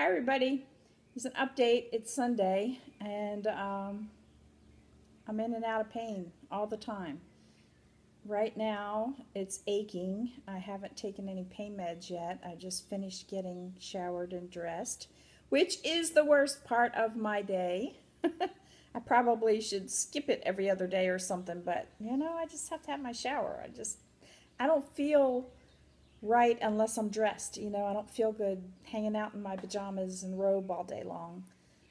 Hi, everybody. It's an update. It's Sunday, and um, I'm in and out of pain all the time. Right now, it's aching. I haven't taken any pain meds yet. I just finished getting showered and dressed, which is the worst part of my day. I probably should skip it every other day or something, but you know, I just have to have my shower. I just, I don't feel right unless I'm dressed. You know, I don't feel good hanging out in my pajamas and robe all day long.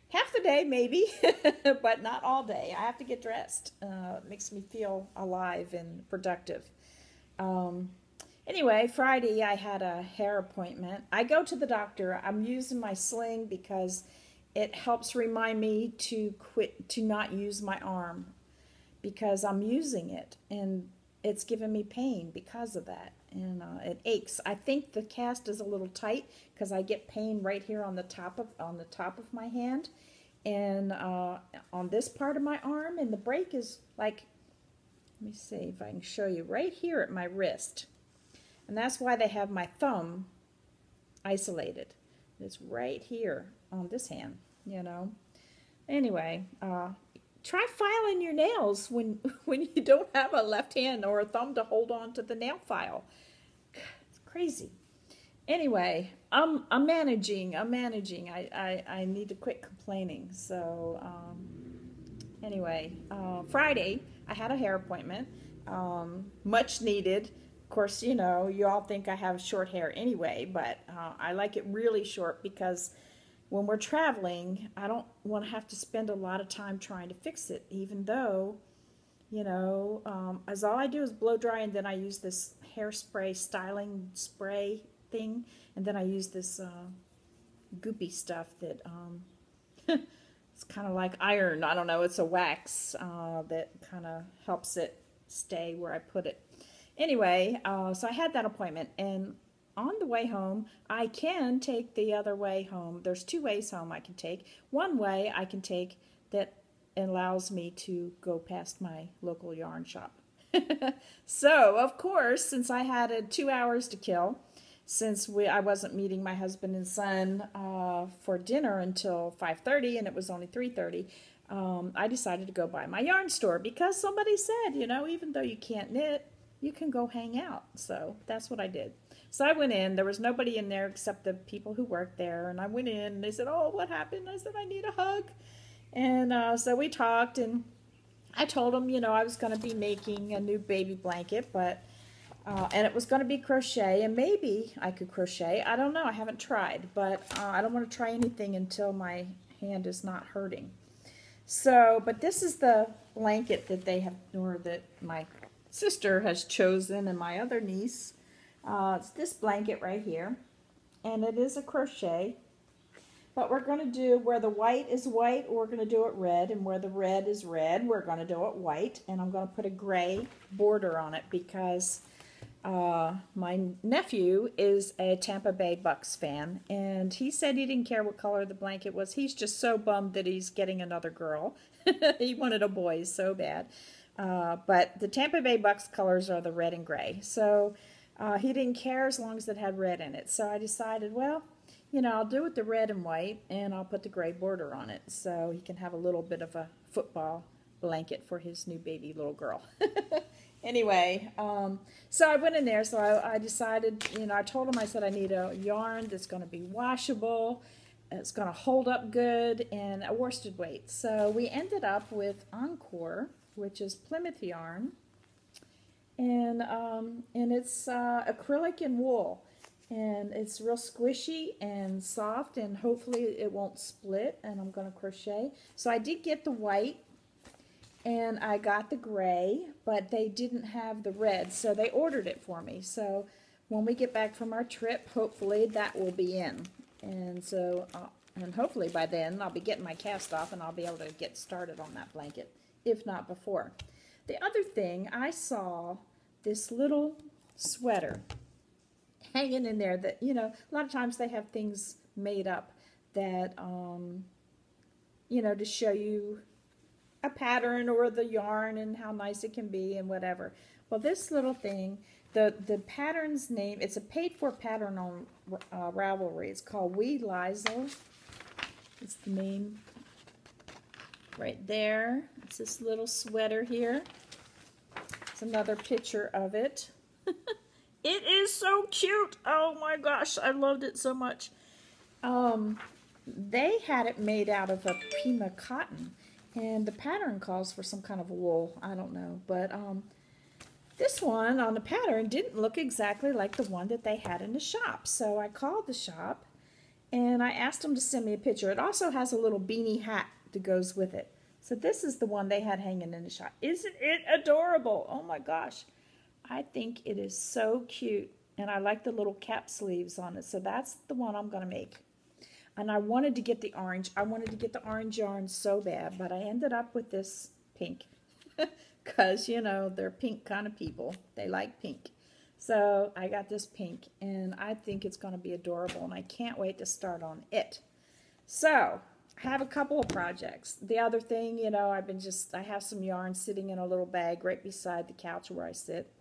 Half the day, maybe, but not all day. I have to get dressed. Uh, it makes me feel alive and productive. Um, anyway, Friday I had a hair appointment. I go to the doctor. I'm using my sling because it helps remind me to quit, to not use my arm because I'm using it and it's giving me pain because of that and uh, it aches. I think the cast is a little tight because I get pain right here on the top of on the top of my hand and uh, on this part of my arm and the break is like let me see if I can show you right here at my wrist and that's why they have my thumb isolated. It's right here on this hand, you know. Anyway, uh, try filing your nails when when you don't have a left hand or a thumb to hold on to the nail file. It's crazy. Anyway, I'm I'm managing. I'm managing. I I, I need to quit complaining. So um, anyway, uh, Friday I had a hair appointment, um, much needed. Of course, you know you all think I have short hair anyway, but uh, I like it really short because when we're traveling, I don't want to have to spend a lot of time trying to fix it, even though, you know, um, as all I do is blow dry and then I use this hairspray styling spray thing, and then I use this uh, goopy stuff that um, it's kind of like iron. I don't know, it's a wax uh, that kind of helps it stay where I put it. Anyway, uh, so I had that appointment, and on the way home, I can take the other way home. There's two ways home I can take. One way I can take that allows me to go past my local yarn shop. so, of course, since I had uh, two hours to kill, since we I wasn't meeting my husband and son uh, for dinner until 5:30, and it was only 3:30, um, I decided to go by my yarn store because somebody said, you know, even though you can't knit, you can go hang out. So that's what I did. So I went in. There was nobody in there except the people who worked there. And I went in and they said, Oh, what happened? I said, I need a hug. And uh, so we talked and I told them, you know, I was going to be making a new baby blanket, but, uh, and it was going to be crochet and maybe I could crochet. I don't know. I haven't tried, but uh, I don't want to try anything until my hand is not hurting. So, but this is the blanket that they have, or that my sister has chosen and my other niece. Uh, it's this blanket right here, and it is a crochet. But we're going to do where the white is white, we're going to do it red, and where the red is red, we're going to do it white. And I'm going to put a gray border on it because uh, my nephew is a Tampa Bay Bucs fan, and he said he didn't care what color the blanket was. He's just so bummed that he's getting another girl. he wanted a boy so bad. Uh, but the Tampa Bay Bucs colors are the red and gray. So uh, he didn't care as long as it had red in it. So I decided, well, you know, I'll do it the red and white, and I'll put the gray border on it so he can have a little bit of a football blanket for his new baby little girl. anyway, um, so I went in there. So I, I, decided, you know, I told him, I said, I need a yarn that's going to be washable, it's going to hold up good, and a worsted weight. So we ended up with Encore, which is Plymouth yarn and um, and it's uh, acrylic and wool. And it's real squishy and soft and hopefully it won't split and I'm going to crochet. So I did get the white and I got the gray but they didn't have the red so they ordered it for me. So when we get back from our trip hopefully that will be in. And so uh, and hopefully by then I'll be getting my cast off and I'll be able to get started on that blanket if not before the other thing, I saw this little sweater hanging in there that, you know, a lot of times they have things made up that, um, you know, to show you a pattern or the yarn and how nice it can be and whatever. Well, this little thing, the the pattern's name. It's a paid for pattern on uh, Ravelry. It's called Wee Liesl. It's the name right there. It's this little sweater here. It's another picture of it. it is so cute. Oh my gosh, I loved it so much. Um, they had it made out of a Pima cotton, and the pattern calls for some kind of wool. I don't know, but um, this one on the pattern didn't look exactly like the one that they had in the shop. So I called the shop and I asked them to send me a picture. It also has a little beanie hat that goes with it. So this is the one they had hanging in the shop. Isn't it adorable? Oh my gosh. I think it is so cute. And I like the little cap sleeves on it. So that's the one I'm going to make. And I wanted to get the orange. I wanted to get the orange yarn so bad. But I ended up with this pink. because, you know, they're pink kind of people. They like pink. So I got this pink, and I think it's going to be adorable, and I can't wait to start on it. So I have a couple of projects. The other thing, you know, I've been just, I have some yarn sitting in a little bag right beside the couch where I sit,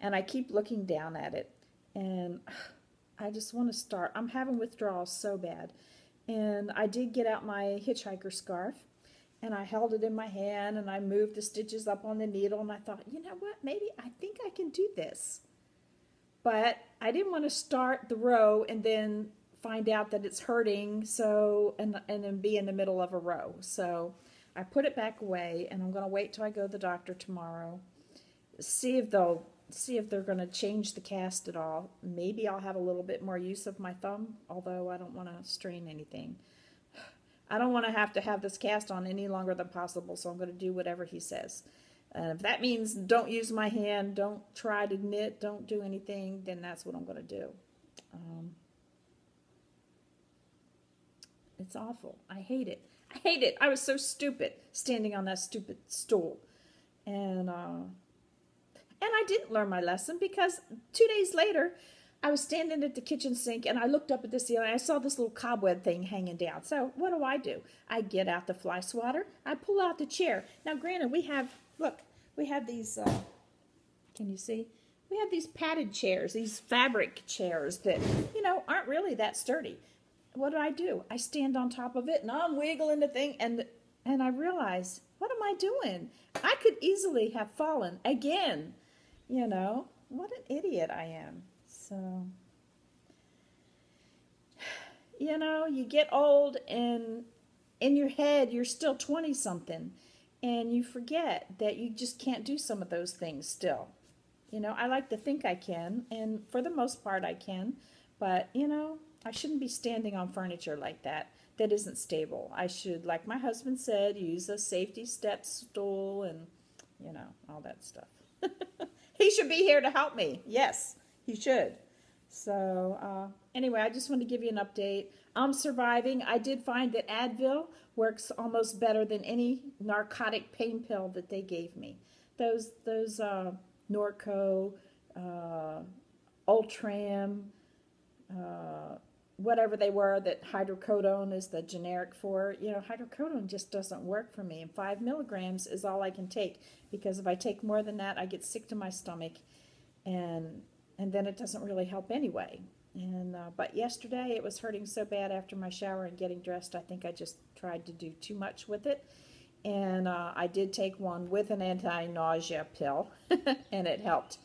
and I keep looking down at it, and I just want to start. I'm having withdrawals so bad. And I did get out my hitchhiker scarf, and I held it in my hand and I moved the stitches up on the needle and I thought, you know what, maybe I think I can do this. But I didn't want to start the row and then find out that it's hurting so and and then be in the middle of a row. So I put it back away and I'm going to wait till I go to the doctor tomorrow. See if they'll see if they're going to change the cast at all. Maybe I'll have a little bit more use of my thumb, although I don't want to strain anything. I don't want to have to have this cast on any longer than possible, so I'm going to do whatever he says. And if that means don't use my hand, don't try to knit, don't do anything, then that's what I'm going to do. Um, it's awful. I hate it. I hate it. I was so stupid standing on that stupid stool. And, uh, and I didn't learn my lesson because two days later, I was standing at the kitchen sink and I looked up at the ceiling. I saw this little cobweb thing hanging down. So what do I do? I get out the fly swatter. I pull out the chair. Now, granted, we have, look, we have these, uh, can you see? We have these padded chairs, these fabric chairs that, you know, aren't really that sturdy. What do I do? I stand on top of it and I'm wiggling the thing and, and I realize, what am I doing? I could easily have fallen again, you know. What an idiot I am. So, you know, you get old and in your head you're still 20 something and you forget that you just can't do some of those things still. You know, I like to think I can, and for the most part I can, but you know, I shouldn't be standing on furniture like that that isn't stable. I should, like my husband said, use a safety step stool and, you know, all that stuff. he should be here to help me. Yes, he should. So uh, anyway, I just want to give you an update. I'm surviving. I did find that Advil works almost better than any narcotic pain pill that they gave me. Those those uh, Norco, uh, Ultram, uh, whatever they were that hydrocodone is the generic for. You know, hydrocodone just doesn't work for me, and five milligrams is all I can take because if I take more than that, I get sick to my stomach, and and then it doesn't really help anyway. And uh, but yesterday it was hurting so bad after my shower and getting dressed. I think I just tried to do too much with it, and uh, I did take one with an anti-nausea pill, and it helped.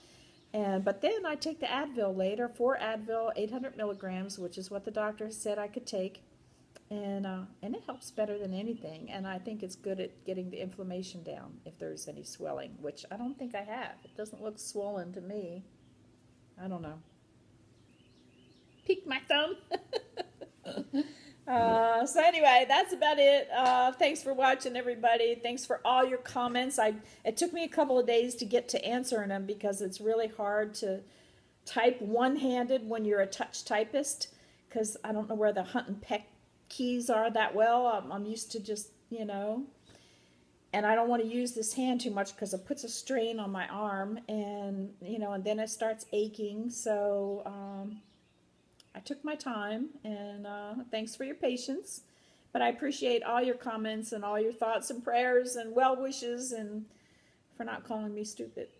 And but then I take the Advil later, four Advil, 800 milligrams, which is what the doctor said I could take, and uh, and it helps better than anything. And I think it's good at getting the inflammation down if there's any swelling, which I don't think I have. It doesn't look swollen to me. I don't know. Peek my thumb. uh, so anyway, that's about it. Uh, thanks for watching, everybody. Thanks for all your comments. I it took me a couple of days to get to answering them because it's really hard to type one-handed when you're a touch typist because I don't know where the hunt and peck keys are that well. I'm, I'm used to just you know and I don't want to use this hand too much because it puts a strain on my arm and you know and then it starts aching so um, I took my time and uh, thanks for your patience but I appreciate all your comments and all your thoughts and prayers and well wishes and for not calling me stupid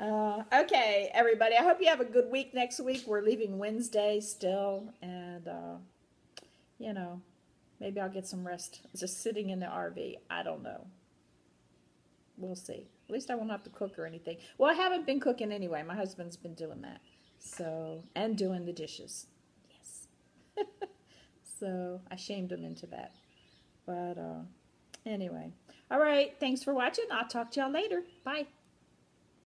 Uh, okay, everybody. I hope you have a good week next week. We're leaving Wednesday still, and uh, you know, maybe I'll get some rest just sitting in the RV. I don't know. We'll see. At least I won't have to cook or anything. Well, I haven't been cooking anyway. My husband's been doing that. So, and doing the dishes. Yes. so, I shamed him into that. But uh, anyway. All right. Thanks for watching. I'll talk to y'all later. Bye.